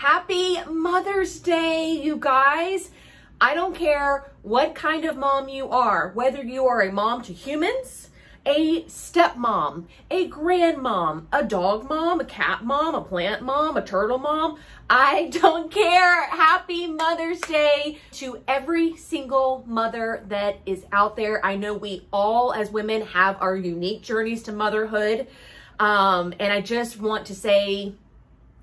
Happy Mother's Day, you guys. I don't care what kind of mom you are, whether you are a mom to humans, a stepmom, a grandmom, a dog mom, a cat mom, a plant mom, a turtle mom. I don't care. Happy Mother's Day to every single mother that is out there. I know we all as women have our unique journeys to motherhood. Um, and I just want to say,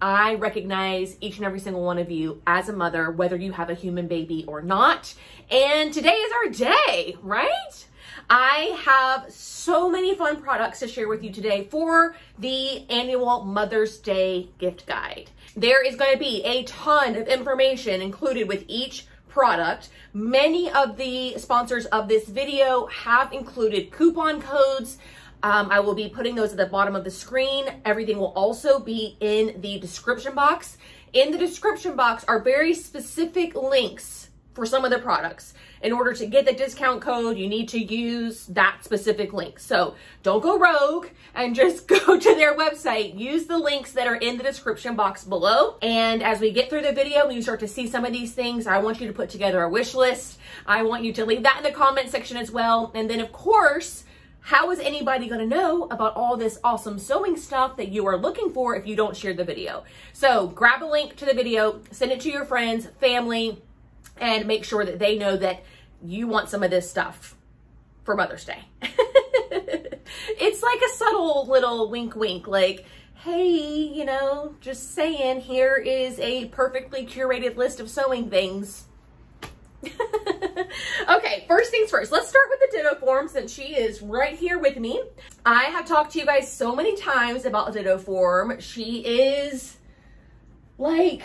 I recognize each and every single one of you as a mother, whether you have a human baby or not. And today is our day, right? I have so many fun products to share with you today for the annual Mother's Day gift guide. There is going to be a ton of information included with each product. Many of the sponsors of this video have included coupon codes. Um, I will be putting those at the bottom of the screen. Everything will also be in the description box. In the description box are very specific links for some of the products. In order to get the discount code, you need to use that specific link. So don't go rogue and just go to their website. Use the links that are in the description box below. And as we get through the video, when you start to see some of these things, I want you to put together a wish list. I want you to leave that in the comment section as well. And then of course, how is anybody going to know about all this awesome sewing stuff that you are looking for if you don't share the video? So grab a link to the video, send it to your friends, family, and make sure that they know that you want some of this stuff for Mother's Day. it's like a subtle little wink wink, like, hey, you know, just saying, here is a perfectly curated list of sewing things. okay, first things first, let's start with the Ditto form since she is right here with me. I have talked to you guys so many times about Ditto form. She is like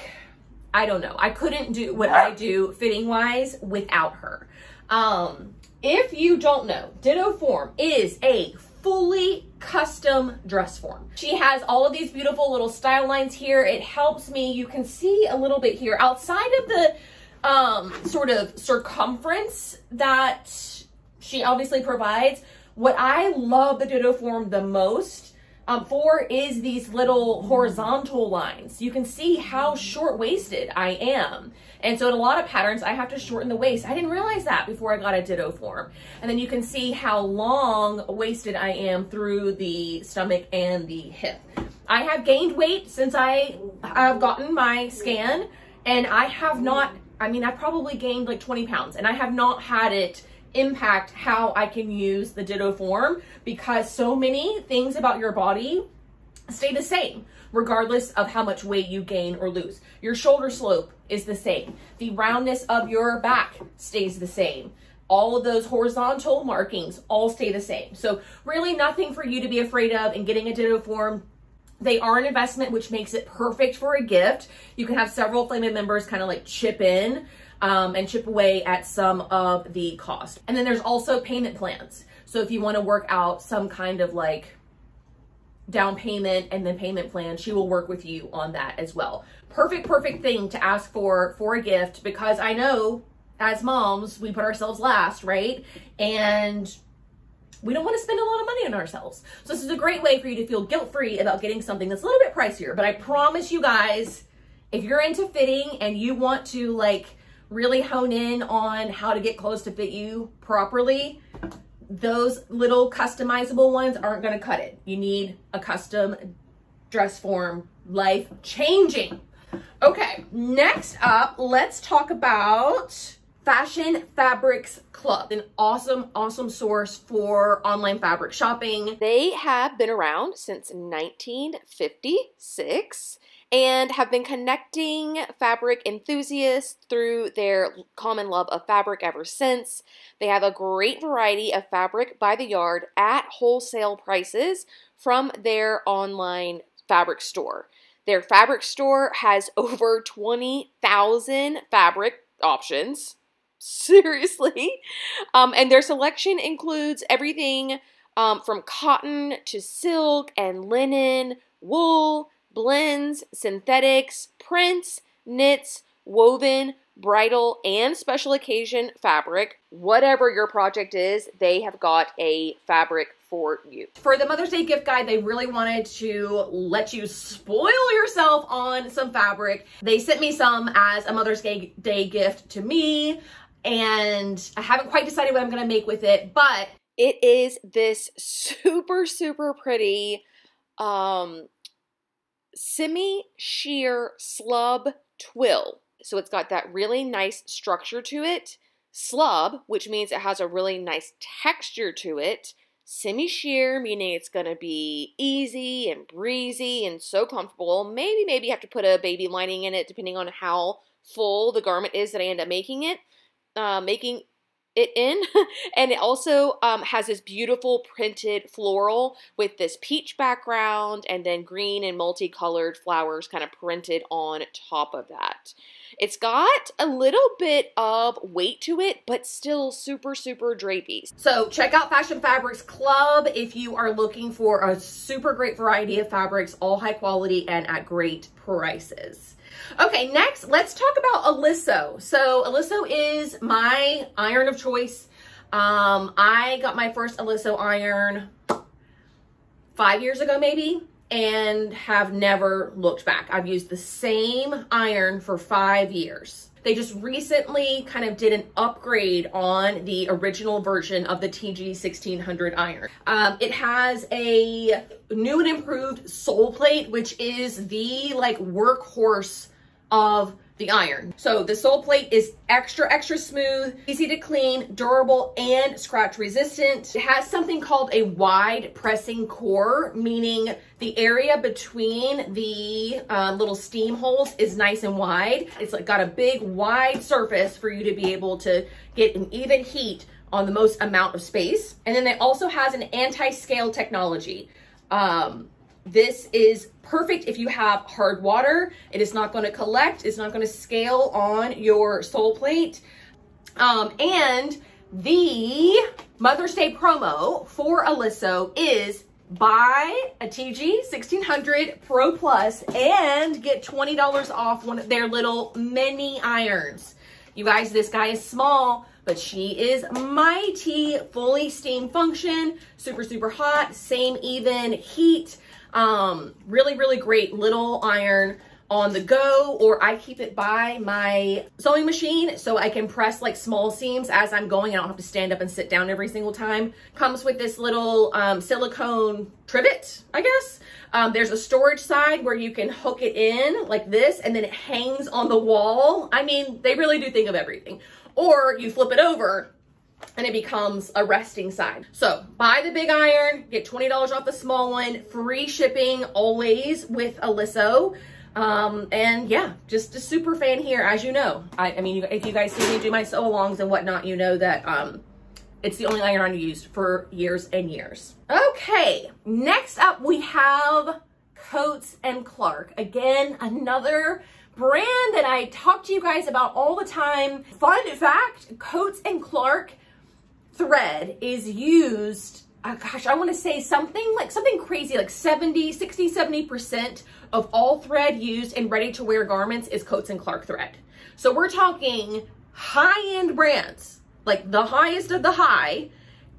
I don't know. I couldn't do what I do fitting wise without her. Um, if you don't know, Ditto Form is a fully custom dress form. She has all of these beautiful little style lines here. It helps me, you can see a little bit here outside of the um, sort of circumference that she obviously provides. What I love the Ditto Form the most um, four is these little horizontal lines. You can see how short-waisted I am. And so in a lot of patterns, I have to shorten the waist. I didn't realize that before I got a ditto form. And then you can see how long-waisted I am through the stomach and the hip. I have gained weight since I have gotten my scan, and I have not, I mean, I probably gained like 20 pounds, and I have not had it impact how I can use the Ditto form because so many things about your body stay the same regardless of how much weight you gain or lose. Your shoulder slope is the same. The roundness of your back stays the same. All of those horizontal markings all stay the same. So really nothing for you to be afraid of in getting a Ditto form. They are an investment, which makes it perfect for a gift. You can have several family members kind of like chip in um, and chip away at some of the cost. And then there's also payment plans. So if you want to work out some kind of like down payment and then payment plan, she will work with you on that as well. Perfect, perfect thing to ask for for a gift because I know as moms, we put ourselves last, right? And we don't want to spend a lot of money on ourselves. So this is a great way for you to feel guilt-free about getting something that's a little bit pricier. But I promise you guys, if you're into fitting and you want to like really hone in on how to get clothes to fit you properly, those little customizable ones aren't going to cut it. You need a custom dress form, life changing. Okay, next up, let's talk about Fashion Fabrics Club, an awesome, awesome source for online fabric shopping. They have been around since 1956 and have been connecting fabric enthusiasts through their common love of fabric ever since. They have a great variety of fabric by the yard at wholesale prices from their online fabric store. Their fabric store has over 20,000 fabric options. Seriously. Um, and their selection includes everything um, from cotton to silk and linen, wool, blends, synthetics, prints, knits, woven, bridal, and special occasion fabric. Whatever your project is, they have got a fabric for you. For the Mother's Day gift guide, they really wanted to let you spoil yourself on some fabric. They sent me some as a Mother's Day gift to me, and I haven't quite decided what I'm gonna make with it, but it is this super, super pretty um, semi-sheer slub twill. So it's got that really nice structure to it. Slub, which means it has a really nice texture to it. Semi-sheer, meaning it's going to be easy and breezy and so comfortable. Maybe, maybe you have to put a baby lining in it depending on how full the garment is that I end up making it. Uh, making it in and it also um, has this beautiful printed floral with this peach background and then green and multicolored flowers kind of printed on top of that. It's got a little bit of weight to it, but still super, super drapey. So check out Fashion Fabrics Club if you are looking for a super great variety of fabrics, all high quality and at great prices. Okay, next, let's talk about Oliso. So Oliso is my iron of choice. Um, I got my first Oliso iron five years ago, maybe, and have never looked back. I've used the same iron for five years. They just recently kind of did an upgrade on the original version of the TG 1600 iron. Um, it has a new and improved sole plate, which is the like workhorse of the iron. So the sole plate is extra, extra smooth, easy to clean, durable, and scratch resistant. It has something called a wide pressing core, meaning the area between the uh, little steam holes is nice and wide. It's like got a big wide surface for you to be able to get an even heat on the most amount of space. And then it also has an anti-scale technology. Um, this is perfect if you have hard water. It is not going to collect. It's not going to scale on your sole plate. Um, and the Mother's Day promo for Oliso is buy a TG 1600 Pro Plus and get $20 off one of their little mini irons. You guys, this guy is small, but she is mighty, fully steam function, super, super hot, same even heat. Um, really, really great little iron on the go or I keep it by my sewing machine so I can press like small seams as I'm going. I don't have to stand up and sit down every single time. Comes with this little um, silicone trivet, I guess. Um, there's a storage side where you can hook it in like this and then it hangs on the wall. I mean, they really do think of everything. Or you flip it over and it becomes a resting side. So buy the big iron, get $20 off the small one, free shipping always with Oliso. Um, and yeah, just a super fan here, as you know. I, I mean, if you guys see me do my sew alongs and whatnot, you know that um, it's the only iron I used for years and years. Okay, next up we have Coats and Clark. Again, another brand that I talk to you guys about all the time. Fun fact, Coats and Clark thread is used, oh gosh, I want to say something like something crazy, like 70, 60, 70% of all thread used in ready to wear garments is Coats and Clark thread. So we're talking high-end brands, like the highest of the high,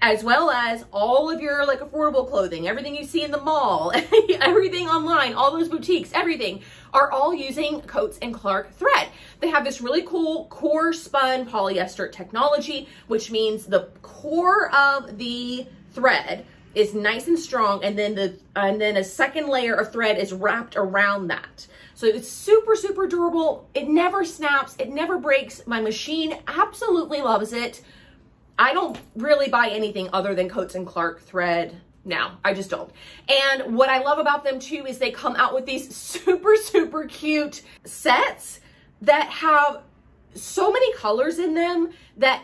as well as all of your like affordable clothing, everything you see in the mall, everything online, all those boutiques, everything are all using Coats and Clark thread. They have this really cool core spun polyester technology, which means the core of the thread is nice and strong and then the and then a second layer of thread is wrapped around that. So it's super, super durable. It never snaps. It never breaks. My machine absolutely loves it. I don't really buy anything other than Coats and Clark thread now. I just don't. And what I love about them too is they come out with these super, super cute sets that have so many colors in them that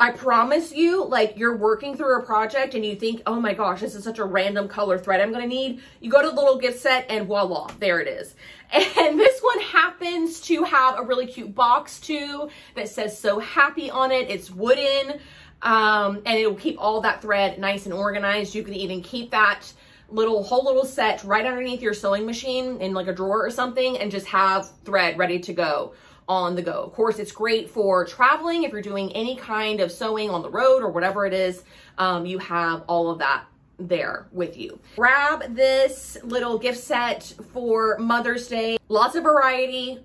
I promise you, like you're working through a project and you think, oh my gosh, this is such a random color thread I'm gonna need. You go to the little gift set and voila, there it is. And this one happens to have a really cute box too that says so happy on it. It's wooden um, and it'll keep all that thread nice and organized. You can even keep that little whole little set right underneath your sewing machine in like a drawer or something and just have thread ready to go on the go. Of course, it's great for traveling. If you're doing any kind of sewing on the road or whatever it is, um, you have all of that there with you. Grab this little gift set for Mother's Day. Lots of variety,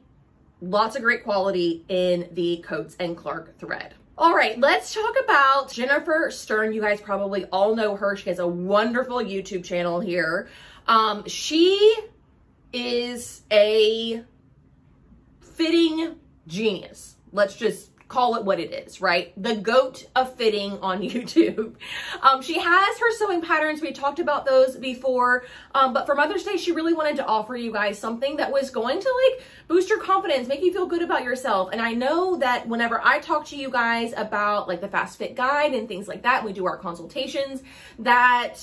lots of great quality in the Coats and Clark thread. All right, let's talk about Jennifer Stern. You guys probably all know her. She has a wonderful YouTube channel here. Um, she is a fitting genius. Let's just call it what it is, right? The goat of fitting on YouTube. Um, she has her sewing patterns. We talked about those before. Um, but for Mother's Day, she really wanted to offer you guys something that was going to like boost your confidence, make you feel good about yourself. And I know that whenever I talk to you guys about like the fast fit guide and things like that, we do our consultations that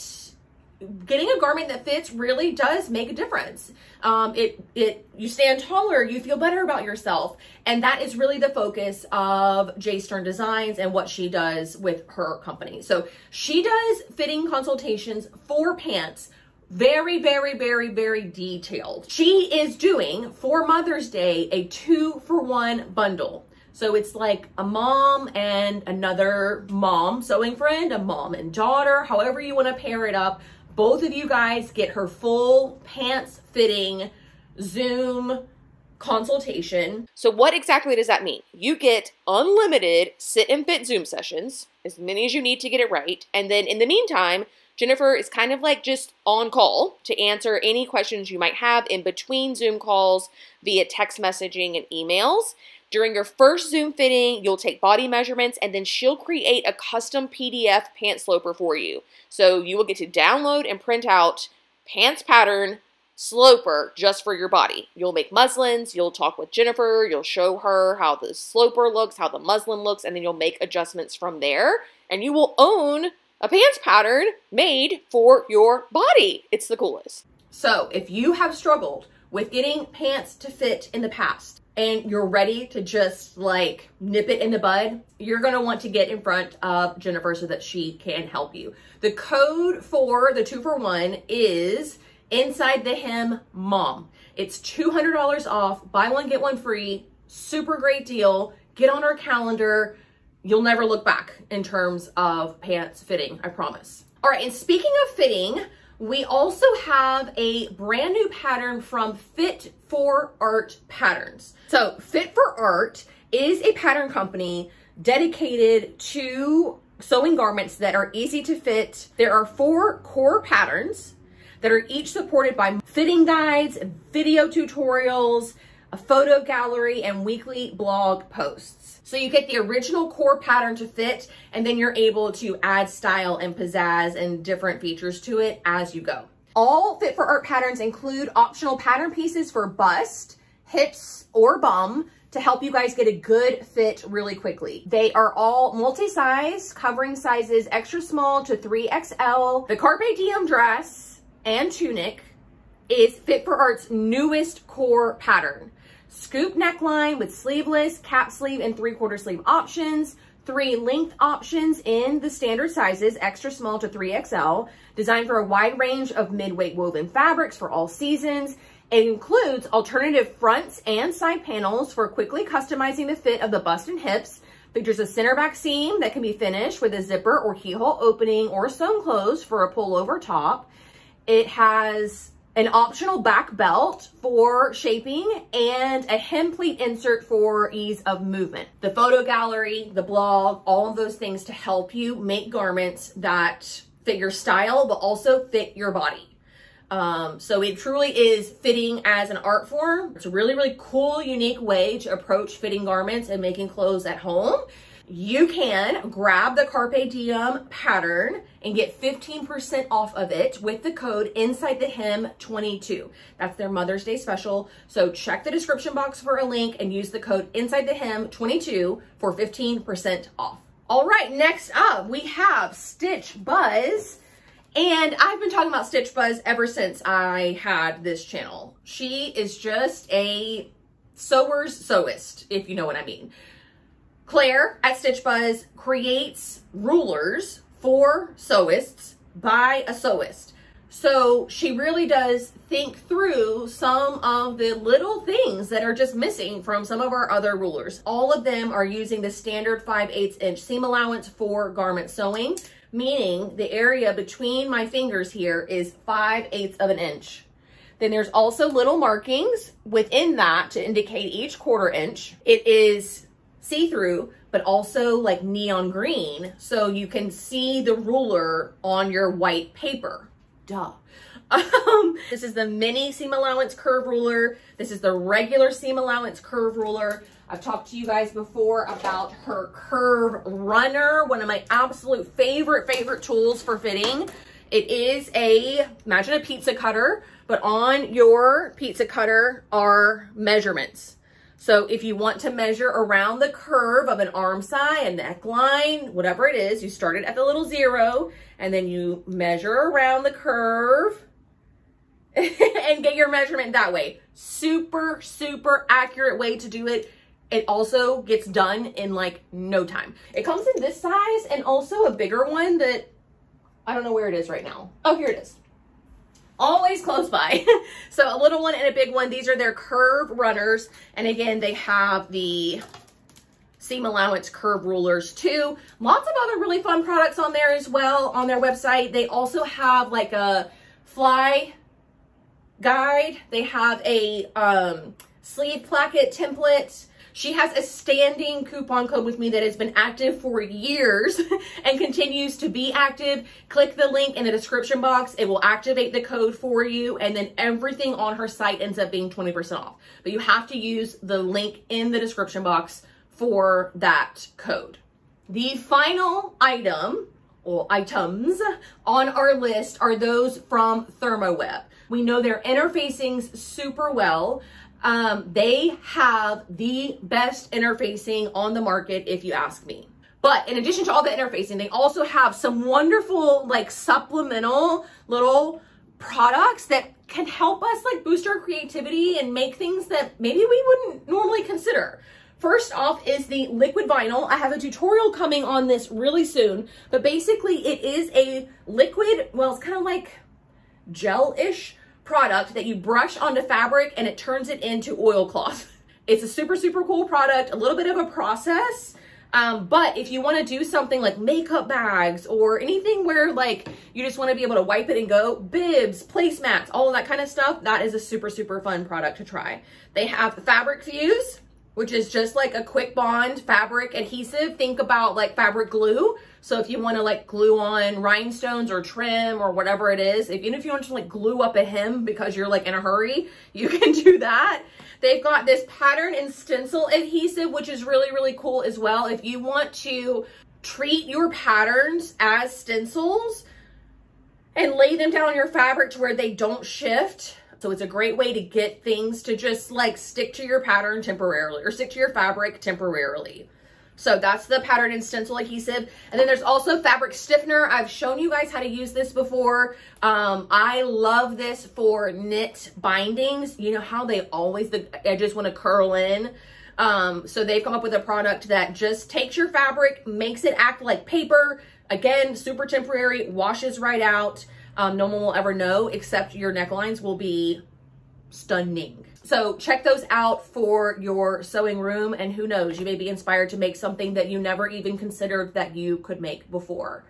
getting a garment that fits really does make a difference. Um, it, it, you stand taller, you feel better about yourself. And that is really the focus of J Stern Designs and what she does with her company. So she does fitting consultations for pants very, very, very, very detailed. She is doing for Mother's Day a two for one bundle. So it's like a mom and another mom sewing friend, a mom and daughter, however you want to pair it up both of you guys get her full pants fitting Zoom consultation. So what exactly does that mean? You get unlimited sit and fit Zoom sessions, as many as you need to get it right. And then in the meantime, Jennifer is kind of like just on call to answer any questions you might have in between Zoom calls via text messaging and emails. During your first Zoom fitting, you'll take body measurements and then she'll create a custom PDF pant sloper for you. So you will get to download and print out pants pattern sloper just for your body. You'll make muslins, you'll talk with Jennifer, you'll show her how the sloper looks, how the muslin looks, and then you'll make adjustments from there. And you will own a pants pattern made for your body. It's the coolest. So if you have struggled with getting pants to fit in the past, and you're ready to just like nip it in the bud, you're going to want to get in front of Jennifer so that she can help you. The code for the two for one is inside the hem mom. It's $200 off, buy one, get one free. Super great deal. Get on our calendar. You'll never look back in terms of pants fitting, I promise. All right, and speaking of fitting, we also have a brand new pattern from Fit for Art Patterns. So Fit for Art is a pattern company dedicated to sewing garments that are easy to fit. There are four core patterns that are each supported by fitting guides, video tutorials, a photo gallery, and weekly blog posts. So you get the original core pattern to fit, and then you're able to add style and pizzazz and different features to it as you go. All Fit for Art patterns include optional pattern pieces for bust, hips, or bum to help you guys get a good fit really quickly. They are all multi-size, covering sizes extra small to 3XL. The Carpe Diem dress and tunic is Fit for Art's newest core pattern scoop neckline with sleeveless, cap sleeve, and three-quarter sleeve options, three length options in the standard sizes, extra small to 3XL, designed for a wide range of mid-weight woven fabrics for all seasons. It includes alternative fronts and side panels for quickly customizing the fit of the bust and hips, features a center back seam that can be finished with a zipper or keyhole opening or sewn closed for a pullover top. It has an optional back belt for shaping, and a hem pleat insert for ease of movement. The photo gallery, the blog, all of those things to help you make garments that fit your style, but also fit your body. Um, so it truly is fitting as an art form. It's a really, really cool, unique way to approach fitting garments and making clothes at home you can grab the Carpe Diem pattern and get 15% off of it with the code inside the hem 22. That's their Mother's Day special. So check the description box for a link and use the code inside the hem 22 for 15% off. All right, next up we have Stitch Buzz. And I've been talking about Stitch Buzz ever since I had this channel. She is just a sewer's sewist, if you know what I mean. Claire at Stitch Buzz creates rulers for sewists by a sewist. So she really does think through some of the little things that are just missing from some of our other rulers. All of them are using the standard 5 8 inch seam allowance for garment sewing, meaning the area between my fingers here is 5 eighths of an inch. Then there's also little markings within that to indicate each quarter inch. It is see-through, but also like neon green, so you can see the ruler on your white paper duh. Um, this is the mini seam allowance curve ruler. This is the regular seam allowance curve ruler. I've talked to you guys before about her curve runner, one of my absolute favorite, favorite tools for fitting. It is a, imagine a pizza cutter, but on your pizza cutter are measurements. So if you want to measure around the curve of an armscye, a neckline, whatever it is, you start it at the little zero and then you measure around the curve and get your measurement that way. Super, super accurate way to do it. It also gets done in like no time. It comes in this size and also a bigger one that I don't know where it is right now. Oh, here it is always close by. so a little one and a big one. These are their curve runners. And again, they have the seam allowance curve rulers too. Lots of other really fun products on there as well on their website. They also have like a fly guide. They have a um, sleeve placket template. She has a standing coupon code with me that has been active for years and continues to be active. Click the link in the description box. It will activate the code for you and then everything on her site ends up being 20% off. But you have to use the link in the description box for that code. The final item or items on our list are those from ThermoWeb. We know their interfacings super well. Um, they have the best interfacing on the market, if you ask me. But in addition to all the interfacing, they also have some wonderful, like supplemental little products that can help us like boost our creativity and make things that maybe we wouldn't normally consider. First off is the liquid vinyl. I have a tutorial coming on this really soon, but basically it is a liquid, well, it's kind of like gel-ish product that you brush onto fabric and it turns it into oilcloth. It's a super, super cool product, a little bit of a process. Um, but if you want to do something like makeup bags or anything where like you just want to be able to wipe it and go, bibs, placemats, all that kind of stuff, that is a super, super fun product to try. They have fabric fuse, which is just like a quick bond fabric adhesive. Think about like fabric glue. So if you want to like glue on rhinestones or trim or whatever it is, if, even if you want to like glue up a hem because you're like in a hurry, you can do that. They've got this pattern and stencil adhesive, which is really, really cool as well. If you want to treat your patterns as stencils and lay them down on your fabric to where they don't shift, so it's a great way to get things to just like stick to your pattern temporarily or stick to your fabric temporarily. So that's the pattern and stencil adhesive. And then there's also fabric stiffener. I've shown you guys how to use this before. Um, I love this for knit bindings. You know how they always, the edges want to curl in. Um, so they've come up with a product that just takes your fabric, makes it act like paper. Again, super temporary, washes right out. Um, no one will ever know except your necklines will be stunning. So check those out for your sewing room and who knows, you may be inspired to make something that you never even considered that you could make before.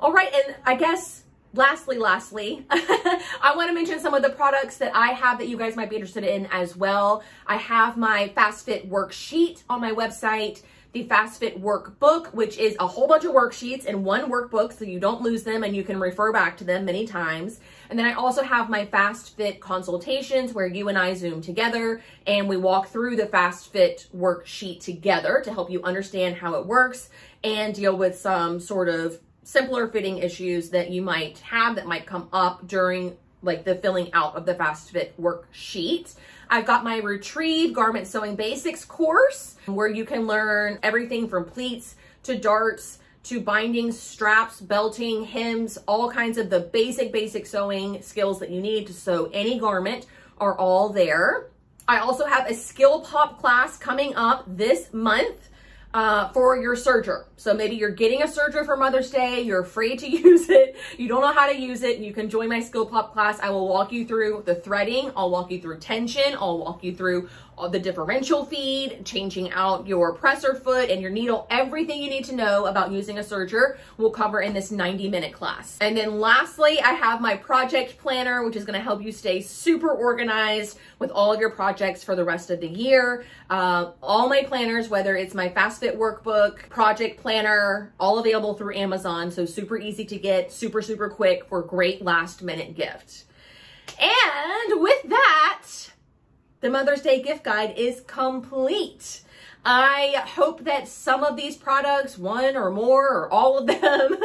All right, and I guess lastly, lastly, I want to mention some of the products that I have that you guys might be interested in as well. I have my Fast Fit worksheet on my website the Fast Fit workbook, which is a whole bunch of worksheets in one workbook so you don't lose them and you can refer back to them many times. And then I also have my Fast Fit consultations where you and I Zoom together and we walk through the Fast Fit worksheet together to help you understand how it works and deal with some sort of simpler fitting issues that you might have that might come up during like the filling out of the Fast Fit worksheet. I've got my Retrieve Garment Sewing Basics course where you can learn everything from pleats to darts to binding, straps, belting, hems, all kinds of the basic, basic sewing skills that you need to sew any garment are all there. I also have a skill pop class coming up this month. Uh, for your serger. So maybe you're getting a serger for Mother's Day, you're afraid to use it, you don't know how to use it, you can join my Skill Pop class. I will walk you through the threading, I'll walk you through tension, I'll walk you through the differential feed, changing out your presser foot and your needle, everything you need to know about using a serger we'll cover in this 90 minute class. And then lastly, I have my project planner, which is gonna help you stay super organized with all of your projects for the rest of the year. Uh, all my planners, whether it's my FastFit workbook, project planner, all available through Amazon. So super easy to get, super, super quick for great last minute gift. And the Mother's Day gift guide is complete. I hope that some of these products, one or more or all of them,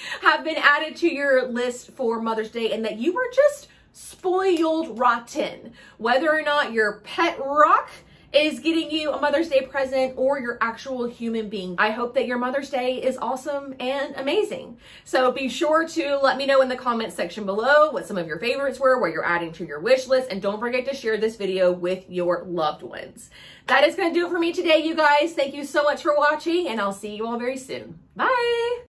have been added to your list for Mother's Day and that you were just spoiled rotten. Whether or not your pet rock is getting you a Mother's Day present or your actual human being. I hope that your Mother's Day is awesome and amazing. So be sure to let me know in the comment section below what some of your favorites were, what you're adding to your wish list, and don't forget to share this video with your loved ones. That is going to do it for me today, you guys. Thank you so much for watching, and I'll see you all very soon. Bye!